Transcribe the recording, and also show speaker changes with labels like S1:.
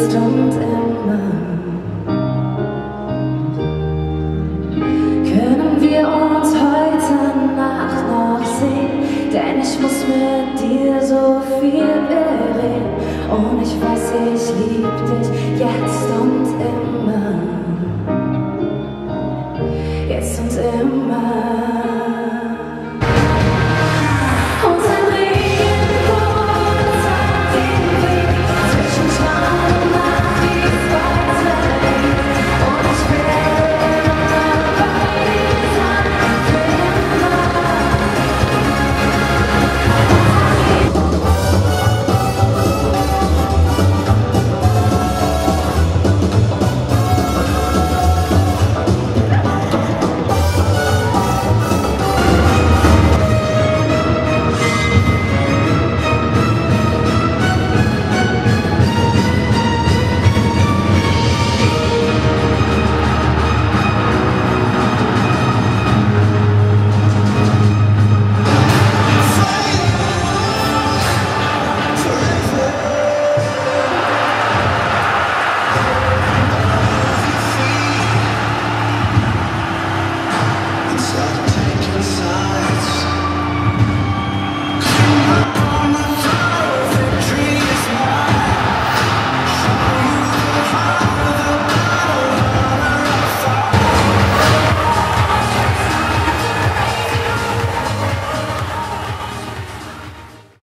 S1: jetzt und immer. Können wir uns heute Nacht noch sehen? Denn ich muss mit dir so viel bereden. Und ich weiß, ich lieb dich jetzt und immer. Jetzt und immer.